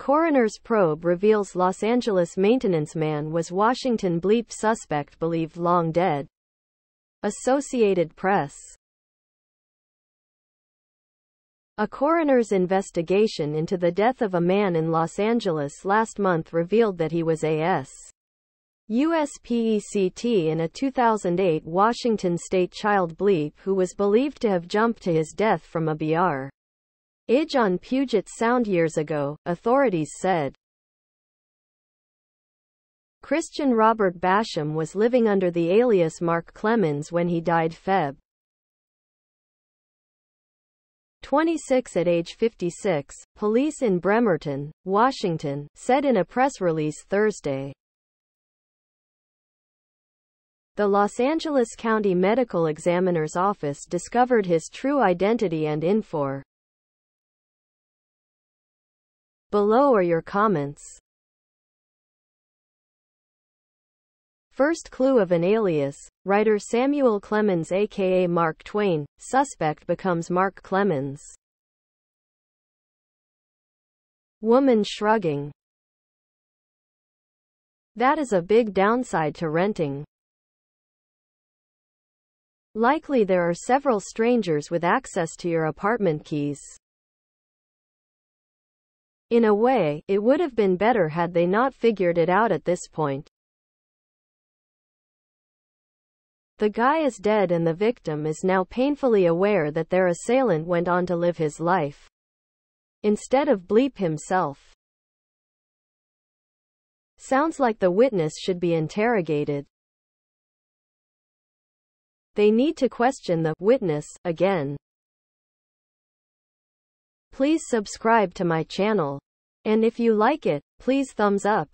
Coroner's probe reveals Los Angeles maintenance man was Washington bleep suspect believed long dead. Associated Press a coroner's investigation into the death of a man in Los Angeles last month revealed that he was a.s. USPECT in a 2008 Washington state child bleep who was believed to have jumped to his death from a BR. Ij on Puget Sound years ago, authorities said. Christian Robert Basham was living under the alias Mark Clemens when he died Feb. 26 at age 56, police in Bremerton, Washington, said in a press release Thursday. The Los Angeles County Medical Examiner's Office discovered his true identity and infor. Below are your comments. First clue of an alias, writer Samuel Clemens aka Mark Twain, suspect becomes Mark Clemens. Woman shrugging. That is a big downside to renting. Likely there are several strangers with access to your apartment keys. In a way, it would have been better had they not figured it out at this point. The guy is dead and the victim is now painfully aware that their assailant went on to live his life. Instead of bleep himself. Sounds like the witness should be interrogated. They need to question the witness again. Please subscribe to my channel. And if you like it, please thumbs up.